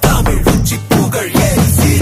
தமிழ் உச்சி புகழ் ஏசி.